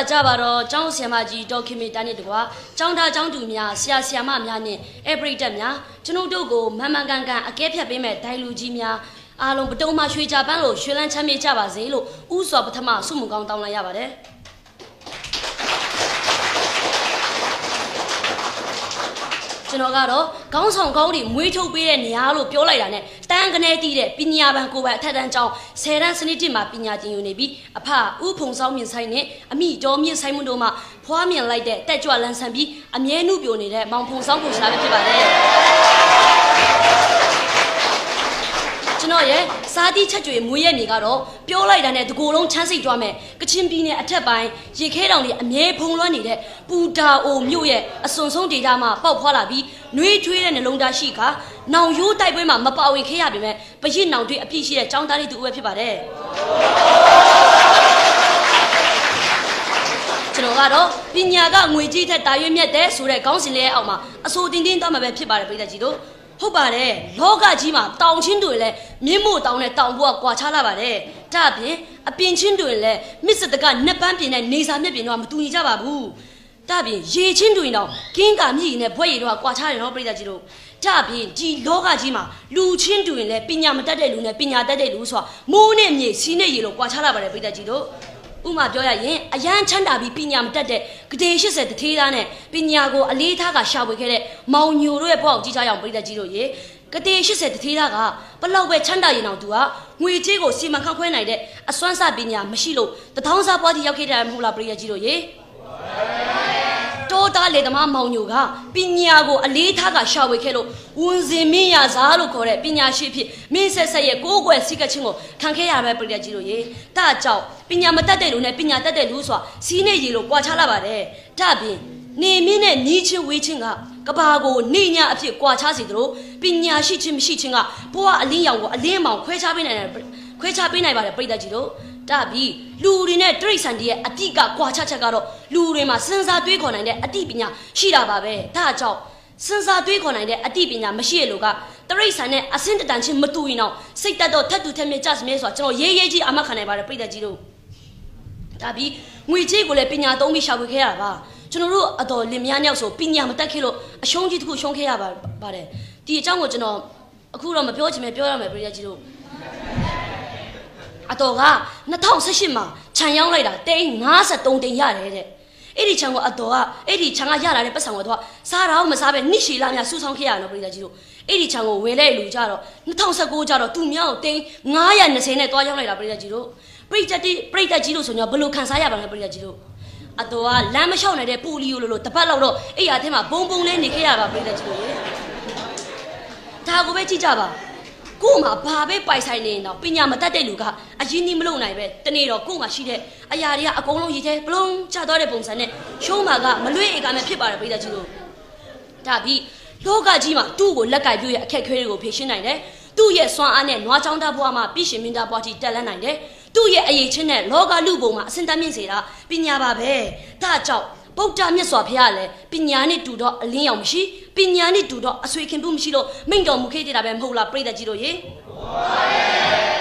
အကြပါတော့ကျောင်းဆရာမကြီးဒေါက်ခင်မီတန်းနဲ့တကွာကျောင်းသားကျောင်းသူများဆရာဆရာမများနဲ့အပရိသတ်များကျွန်ုပ်တို့ကိုမန်မှန်ကန်ကန်အကဲဖြတ်ပေးမဲ့ဒိုင်လူကြီးများအားလုံးပတုံးမရွှေချပန်းလို့ရွှေလန်းချမ်းမြေ့ကြပါစေလို့ဥစွာပထမဆုမွန်ကောင်းတောင်းလိုက်ရပါတယ်ကျွန်တော်ကတော့ခေါင်းဆောင်ကောင်းတွေမွေးထုတ်ပေးတဲ့နေရာလို့ပြောလိုက်တာနဲ့တန်းကနေတည်တဲ့ပညာပံကိုယ်ပိုင်အထက်တန်းကျောင်း ဆယ်တန်းစနစ်တစ်မှာပညာသင်ယူနေပြီးအဖဥဖုံဆောင်မြင့်ဆိုင်နဲ့အမိတော်မြင့်ဆိုင်မွန်းတို့မှဖွားမြင်လိုက်တဲ့တက်ကြွလန်းဆန်းပြီးအမြဲနှုပြိုနေတဲ့မောင်ဖုံဆောင်ကိုရှာပဲဖြစ်ပါတယ် ကျွန်တော်ရဲ့စားတိချက်ကြွေမွေးရမြေကတော့ပြောလိုက်တာနဲ့တကူလုံးချမ်းစိတ်သွားမယ်ကချင်ပြည်နယ်အထက်ပိုင်းရေခဲတောင်တွေအမြဲဖုံလွှမ်းနေတဲ့ပူတာအိုမြို့ရဲ့အစွန်ဆုံးဒေတာမှာပေါက်ဖွာလာပြီးနှွေးထွေးတဲ့နှလုံးသားရှိကနောင်ရိုးတိုက်ပွဲမှာမပါဝင်ခဲ့ရပေမဲ့ပရစ်နောင်တွေအပြည့်ရှိတဲ့ចောင်းသားလေးတူပဲဖြစ်ပါတယ်ကျွန်တော်ကတော့ပညာကငွေကြီးထက်တာရွေးမြတ်တဲ့ဆိုတဲ့ခေါင်းစဉ်လေးအောက်မှာအစိုးတင်တင်းသွားမှာပဲဖြစ်ပါတယ်ပြည်သက်ကြီးတို့ ဟုတ်ပါတယ်လောကကြီးမှာတောင်ချင်းတွေလည်းမြင့်မို့တောင်နဲ့တောင်ဘွားကွာခြားလာပါတယ်ဒါအပြင်အပြင်ချင်းတွေလည်းမစ္ဆတကနှစ်ပန်းပြင်နဲ့နေစာမြက်ပြင်တော့မတူညီကြပါဘူးဒါပြင်ရေချင်းတွေတော့ကင်းကာမြည်နဲ့ဘွဲ့ရည်တော့ကွာခြားတယ်နော်ပြည်သက်ကြီးတို့ဒါပြင်ဒီလောကကြီးမှာလူချင်းတွေလည်းပညာမတတ်တဲ့လူနဲ့ပညာတတ်တဲ့လူဆိုတာမိုးနဲ့မြေစီးနဲ့ရေလို့ကွာခြားလာပါတယ်ပြည်သက်ကြီးတို့ ဥမာပြောရရင်အရန်ချမ်းသာပြီးပညာမတတ်တဲ့ဂတေ80တထေးသားနဲ့ပညာကိုအလေးထားကရှာဖွေခဲ့တဲ့မောင်ညိုတို့ရဲ့ဘဝကိုကြည့်ကြရအောင်ပြည်သက်ကြီးတို့ရေဂတေ80တထေးသားကဘလောက်ပဲချမ်းသာရင်အောင်သူကငွေကြေးကိုစီမံခန့်ခွဲနိုင်တဲ့အစွမ်းစားပညာမရှိလို့တထောင်းစားပွားတိရောက်ခဲ့တယ်မဟုတ်လားပြည်သက်ကြီးတို့ရေ တောသားလေသမားမောင်ညိုကပညာကိုအလေးထားကရှာဝေခဲ့လို့ဝန်စင်မင်းရစားလို့ခေါ်တဲ့ပညာရှိဖြစ်မင်းဆက်ဆက်ရဲ့ကိုးကွယ်စိတ်ကချင်းကိုခံခဲ့ရပဲပြည်ကြီးတို့ရေဒါကြောင့်ပညာမတတ်တဲ့လူနဲ့ပညာတတ်တဲ့လူဆိုတာစီးနေရေလို့ကြွာချလာပါတယ်ဒါပြင်နေမင်းနဲ့ညီချင်းဝေးချင်းကကဘာကိုနေညာအဖြစ်ကြွာချစီတို့ပညာရှိချင်းမရှိချင်းကဘဝအလင်းရောင်ကိုအလင်းမောင်ခွဲခြားပေးနိုင်တယ်ခွဲခြားပေးနိုင်ပါတယ်ပြည်ကြီးတို့ ဒါပြီးလူတွေနဲ့တိရစ္ဆာန်တွေရဲ့အတိကကွာခြားချက်ကတော့လူတွေမှာစဉ်းစားတွေးခေါ်နိုင်တဲ့အတိပညာရှိတာပါပဲဒါကြောင့်စဉ်းစားတွေးခေါ်နိုင်တဲ့အတိပညာမရှိရလို့ကတရိษံနဲ့အစင်းတတန်ချင်းမတူရင်တော့စိတ်တက်တော့ထက်တူထက်မြက်ကြစမဲဆိုတာကျွန်တော်ရေးရေးကြီးအမှတ်ခံနိုင်ပါတယ်ပြည်သက်ကြီးတို့ဒါပြီးငွေကြေးကိုလည်းပညာသုံးပြီးရှာဖွေခဲ့ရတာပါကျွန်တော်တို့အတော်လင်မယားမြောက်ဆိုပညာမတတ်ခဲ့လို့အရှုံးကြီးတစ်ခုရှုံးခဲ့ရပါပါတယ်ဒီအကြောင်းကိုကျွန်တော်အခုတော့မပြောချင်ပဲပြောရမယ်ပြည်သက်ကြီးတို့ အတော်က2018မှာခြံရောက်လိုက်တာတိန်း53တိန်းရတယ်တဲ့အဲ့ဒီခြံကိုအတော်ကအဲ့ဒီခြံကရလာတဲ့ပတ်စံကိုတော့စားတော့မစားပဲနှစ်ရှည်လာများစူးဆောင်းခဲ့ရတော့ပြည်သားကြီးတို့အဲ့ဒီခြံကိုဝယ်လိုက်လူကြတော့2019ကြတော့သူမြောက်တိန်း920နဲ့တွားရောက်လိုက်တာပြည်သားကြီးတို့ပြည်သက်တိပြည်သက်ကြီးတို့ဆိုရင်ဘယ်လိုခံစားရပါလဲပြည်သက်ကြီးတို့အတော်ကလမ်းမလျှောက်နိုင်တဲ့ပူလီယိုလိုလိုတပတ်လောက်တော့အဲ့ရအထက်မှာဘုံဘုံလေးနေခဲ့ရပါပြည်သက်ကြီးတို့ရေဒါကိုပဲကြည့်ကြပါ ကို့မှာဘာပဲပိုက်ဆိုင်နေတော့ပညာမတတ်တဲ့လူကအရင်ကြီးမလုပ်နိုင်ပဲတနေ့တော့ကို့မှာရှိတဲ့အရာတွေကအကုန်လုံးရည်သေးဘလုံးချသွားတဲ့ပုံစံနဲ့ရှုံးမှာကမလွေ့အေကမဲ့ဖြစ်ပါတယ်ပိဒါကြီးတို့ဒါပြီးလောကကြီးမှာသူ့ကိုလက်ကင်ပြည့်ရဲ့အခက်ခဲတွေကိုဖြေရှင်းနိုင်တယ်သူ့ရဲ့စွမ်းအားနဲ့နွားချောင်းသားဘွားမှာပြည်ရှင်မင်းသားဘွားကြီးတက်လန်းနိုင်တယ်သူ့ရဲ့အရေးချင်းနဲ့လောကလူပုံမှာအစင်တမ်းမြင့်စေတာပညာပါပဲဒါကြောင့်ဗုဒ္ဓမြတ်စွာဘုရားလည်းပညာနဲ့တူတော့အလင်းရောင်မရှိ ပညာနဲ့တူတော့အဆွေခင်မှုမရှိတော့မိန့်တော်မူခဲ့တဲ့တာပဲမဟုတ်လားပြိတ္တကြီးတို့ရေ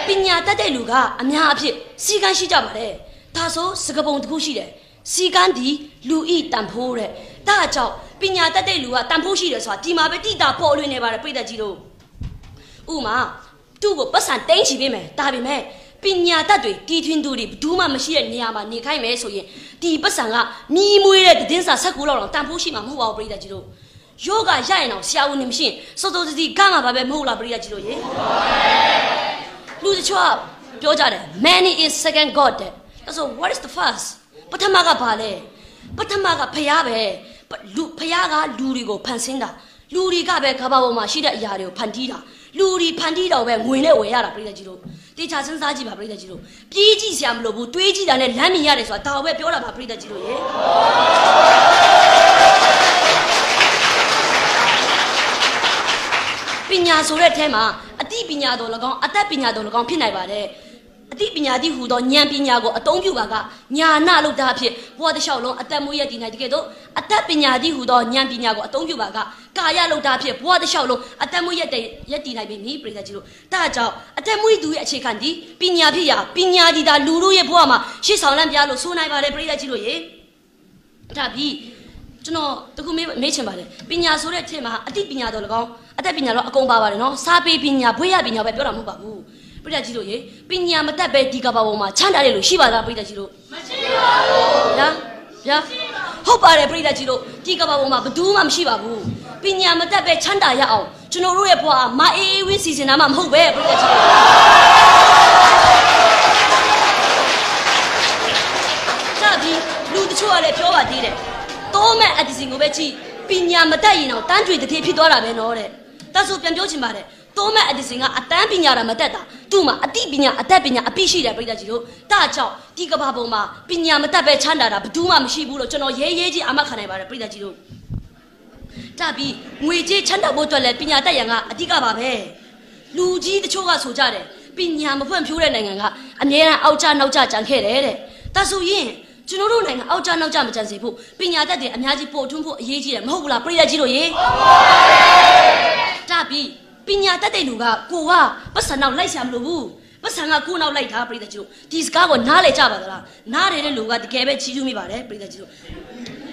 ပညာတတ်တဲ့လူကအများအဖြစ်စီကန်းရှိကြပါတယ်ဒါဆိုစကပုံတစ်ခုရှိတယ်စီကန်းဒီလူဤတန်ဖိုးတဲ့ဒါကြောင့်ပညာတတ်တဲ့လူကတန်ဖိုးရှိတယ်ဆိုတာဒီမှာပဲတိတာပေါ်လွင်နေပါတယ်ပြိတ္တကြီးတို့ဥမာသူ့ကိုပတ်စံတင်းချီပေးမယ်ဒါပေမဲ့ပညာတတ်တွေတီထွင်းသူတွေဘူးမှမရှိတဲ့နေရာမှာနေခိုင်းမယ်ဆိုရင်ဒီပတ်စံကမြီးမွေးတဲ့တင်းစာဆက်ကူလောက်တော့တန်ဖိုးရှိမှာမဟုတ်ပါဘူးပြိတ္တကြီးတို့ ယောဂရရင်တော့ဆရာဦးနေမရှိရင်စောစောစီစီကမှာပါပဲမဟုတ်လားပြိတ္တကြီးတို့ရေလူတချို့ပြောကြတယ် many is second god တဲ့ဒါဆို what is the first ပထမကဘာလဲပထမကဖျားပဲလူဖျားကလူတွေကိုဖန်ဆင်းတာလူတွေကပဲကဘာပေါ်မှာရှိတဲ့အရာတွေကိုဖန်တီးတာလူတွေဖန်တီးတော့ပဲငွေနဲ့ဝယ်ရတာပြိတ္တကြီးတို့တေချာစဉ်းစားကြည့်ပါပြိတ္တကြီးတို့ပြေးကြည့်စရာမလိုဘူးတွေးကြည့်တာနဲ့လမ်းမြင်ရတယ်ဆိုတာဒါပဲပြောတာပါပြိတ္တကြီးတို့ရေ ညာဆိုတဲ့အထဲမှာအတိပညာတော်၎င်းအသက်ပညာတော်၎င်းဖြစ်နိုင်ပါတယ်အသိပညာသည်ဟူသောဉာဏ်ပညာကိုအသုံးပြုပါကညာနာလို့တာဖြစ်ဘဝတစ်လျှောက်လုံးအသက်မွေးရတည်နိုင်တကယ်တော့အသက်ပညာသည်ဟူသောဉာဏ်ပညာကိုအသုံးပြုပါကကာယလို့တာဖြစ်ဘဝတစ်လျှောက်လုံးအသက်မွေးရတည်ရတည်နိုင်ပြီနိပရိသတ်ကြီးတို့ဒါကြောင့်အသက်မွေးသူရဲ့အခြေခံသည်ပညာဖြစ်ရာပညာဒီတာလူတို့ရဲ့ဘဝမှာရှေ့ဆောင်လန့်ပြလို့ဆိုနိုင်ပါတယ်ပရိသတ်ကြီးတို့ရေဒါပြီး ကျွန်တော်တခုမေးမေးချင်ပါတယ်ပညာဆိုတဲ့ထင်မှာအသိပညာတော်၎င်းအသက်ပညာတော့အကုန်ပါပါတယ်နော်စာပေပညာဘွေရပညာပဲပြောတာမဟုတ်ပါဘူးပြိတ္တကြီးတို့ရေပညာမတတ်ပဲဒီကဘာပေါ်မှာချမ်းသာတယ်လို့ရှိပါလားပြိတ္တကြီးတို့မရှိပါဘူးဗျာဗျာဟုတ်ပါတယ်ပြိတ္တကြီးတို့ဒီကဘာပေါ်မှာဘယ်သူမှမရှိပါဘူးပညာမတတ်ပဲချမ်းသာရအောင်ကျွန်တော်တို့ရဲ့ဘဝမအေးအေးဝင်းစီစဉ်တာမှမဟုတ်ပဲပြိတ္တကြီးတို့ဒါပြီးလူတချို့ကလည်းပြောပါသေးတယ် တိုးမဲ့အဒီစင်ကိုပဲကြည့်ပညာမတတ်ရင်တော့တန်းကြွေတတိဖြစ်သွားတာပဲနော်တဲ့ဒါဆိုပြန်ပြောချင်ပါတယ်တိုးမဲ့အဒီစင်ကအတန်းပညာတာမတတ်တာသူ့မှာအတိပညာအသက်ပညာအပြည့်ရှိတယ်ပြိတ္တကြီးတို့ဒါကြောင့်ဒီကဘာပေါ်မှာပညာမတတ်ပဲချမ်းသာတာဘယ်သူမှမရှိဘူးလို့ကျွန်တော်ရဲရဲကြီးအမှတ်ခံနိုင်ပါတယ်ပြိတ္တကြီးတို့ဒါပြီးငွေကြေးချမ်းသာဖို့အတွက်လည်းပညာတတ်ရန်ကအဓိကပါပဲလူကြီးတချို့ကဆိုကြတယ်ပညာမဖွံ့ဖြိုးတဲ့နိုင်ငံကအများအားအောက်ကျနောက်ကျကြံခဲ့တယ်တဲ့ဒါဆိုရင် ကျွန်တော်တို့နိုင်ငံအောက်ကျနောက်ကျမကြံစေဖို့ပညာတတ်တွေအများကြီးပို့ထွန်းဖို့အရေးကြီးတယ်မဟုတ်ဘူးလားပြည်သက်ကြီးတို့ရေဟုတ်ပါဘူးဒါပြီးပညာတတ်တဲ့လူကကိုကပတ်စံနောက်လိုက်ရှာမလို့ဘူးပတ်စံကကိုနောက်လိုက်တာပြည်သက်ကြီးတို့ဒီစကားကိုနားလေကြပါသလားနားရတဲ့လူကတကယ်ပဲချီးကျူးမိပါတယ်ပြည်သက်ကြီးတို့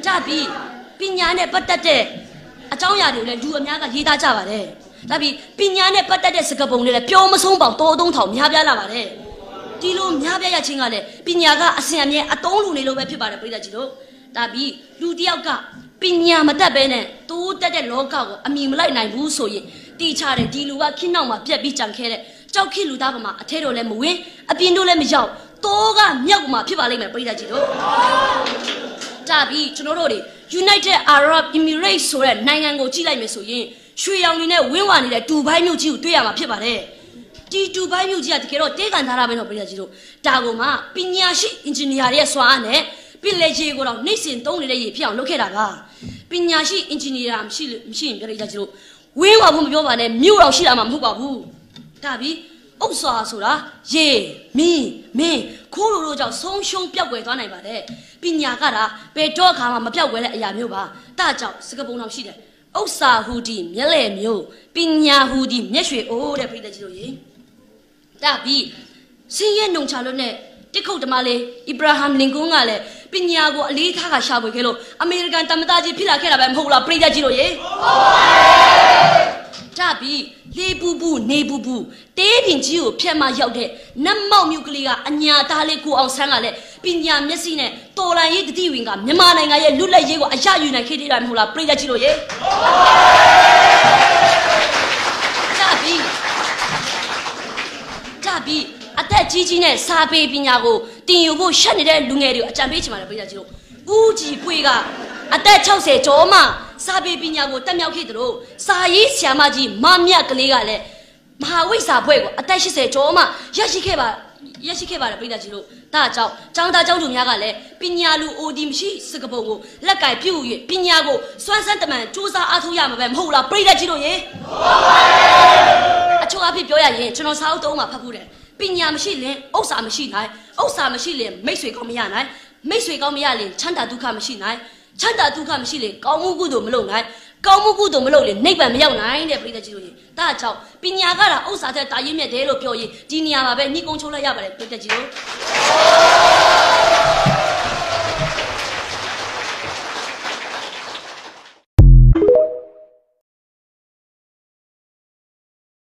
ဒါပြီးပညာနဲ့ပတ်သက်တဲ့အကြောင်းအရာတွေကိုလည်းလူအများကရေးသားကြပါတယ်ဒါပြီးပညာနဲ့ပတ်သက်တဲ့စကားပုံတွေလည်းပြောမဆုံးပေါင်တောသုံးထောင်များပြားလာပါတယ် ဒီလိုများပြားရခြင်းကလည်းပညာကအစဉ်အမြဲအတုံးလူနေလို့ပဲဖြစ်ပါတယ်ပြည်သက်ကြီးတို့ဒါပြီးလူတစ်ယောက်ကပညာမတတ်ဘဲနဲ့တိုးတက်တဲ့လောကကိုအမိမလိုက်နိုင်ဘူးဆိုရင်တီချတယ်ဒီလူကခင်းနောက်မှာပြက်ပြီးကြံခဲ့တဲ့ကြောက်ခိလူသားပမာအထဲတော်လည်းမဝင်အပြင်တို့လည်းမရောက်တိုးကမြောက်မှာဖြစ်ပါလိမ့်မယ်ပြည်သက်ကြီးတို့ဒါပြီးကျွန်တော်တို့တွေ United Arab Emirates ဆိုတဲ့နိုင်ငံကိုကြည့်လိုက်မယ်ဆိုရင်ရွှေရောင်တွေနဲ့ဝင်းဝါနေတဲ့ဒူဘိုင်းမြို့ကြီးကိုတွေ့ရမှာဖြစ်ပါတယ် ဒီဒူဘိုင်းမြို့ကြီးကတကယ်တော့တေးကန်ထားတာပဲတော့ပြည်သက်ကြီးတို့ဒါကမှပညာရှိအင်ဂျင်နီယာတွေရဲ့စွမ်းအားနဲ့ပြည်လေကြီးကိုတော့နှိမ့်စင်သုံးနေတဲ့ရေဖြစ်အောင်လုပ်ခဲ့တာကပညာရှိအင်ဂျင်နီယာမရှိမရှိရင်ပြည်သက်ကြီးတို့ဝင်းဝါဖို့မပြောပါနဲ့မြို့တော်ရှိတာမှမဟုတ်ပါဘူးဒါပြီးဥစ္စာဆိုတာရေမင်းမင်းခိုးလိုလိုကြောင့်ဆုံးရှုံးပြောက်ွယ်သွားနိုင်ပါတယ်ပညာကတာဘယ်တော့ခါမှမပြောက်ွယ်တဲ့အရာမျိုးပါဒါကြောင့်စကပုံတော်ရှိတယ်ဥစ္စာဟူဒီမျက်လဲမျိုးပညာဟူဒီမျက်ရွှေအိုးတဲ့ပြိတ္တကြီးတို့ရေ ဒါပြီးစင်းရဲနှုံချလို့နဲ့တစ်ခုတ်တမလေးအီဗရာဟမ်လင်ကွန်းကလည်းပညာကိုအလေးထားကရှာဖွေခဲ့လို့အမေရိကန်တမသားကြီးဖြစ်လာခဲ့တာပဲမဟုတ်လားပြိတ္တကြီးတို့ရေဟုတ်ပါဘူးဒါပြီးလေပူပူနေပူပူတေးပင်ကြီးကိုဖျက်မရောက်တဲ့နတ်မောက်မြုပ်ကလေးကအညာသားလေးကိုအောင်ဆန်းကလည်းပညာမျက်စိနဲ့တော်လန်ရေးတတိဝင်ကမြန်မာနိုင်ငံရဲ့လွတ်လပ်ရေးကိုအရယူနိုင်ခဲ့တယ်မဟုတ်လားပြည်သက်ကြီးတို့ရေကြပြီကြ ပြီအသက်ကြီးကြီးနဲ့စာပေပညာကိုတင်ယူဖို့ရှက်နေတဲ့လူငယ်တွေကိုအကြံပေးချင်ပါတယ်ပြည်သက်ကြီးတို့ဦးကြည်ဖွေးကအသက်60ကျော်မှစာပေပညာကိုတက်မြောက်ခဲ့သလိုစာရေးဆရာမကြီးမမြတ်ကလေးကလည်းမဟာဝိဇာဘွဲ့ကိုအသက်80ကျော်မှရရှိခဲ့ပါရရှိခဲ့ပါတယ်ပြည်သားကြီးတို့ဒါကြောင့်ចောင်းသားចောင်းသူများကလည်းပညာလူအိုဒီမရှိစကပုံကိုလက်ကင်ပြုတ်၍ပညာကိုစွမ်းစမ်းတမန်စူးစမ်းအားထုတ်ရမှာပဲမဟုတ်လားပြည်သားကြီးတို့ရေဟုတ်ပါတယ်အ ချို့အဖြစ်ပြောရရင်ကျွန်တော်စာအုပ်တုံးမှာဖတ်ဖူးတယ်ပညာမရှိရင်ဥစ္စာမရှိနိုင်ဥစ္စာမရှိရင်မိတ်ဆွေကောင်းမရနိုင်မိတ်ဆွေကောင်းမရရင်ချမ်းသာဒုက္ခမရှိနိုင်ချမ်းသာဒုက္ခမရှိလေကောင်းမှုကုသိုလ်မလုပ်နိုင်ကောင်းမှုကုသိုလ်မလုပ်လေနိဗ္ဗာန်မရောက်နိုင်တဲ့ပြိတ္တကြီးတို့ရေဒါကြောင့်ပညာကတာဥစ္စာတဲ့တာရင်းမြတ်တယ်လို့ပြောရင်ဒီနေရာမှာပဲညီကုန်းချုပ်လိုက်ရပါတယ်ပြိတ္တကြီးတို့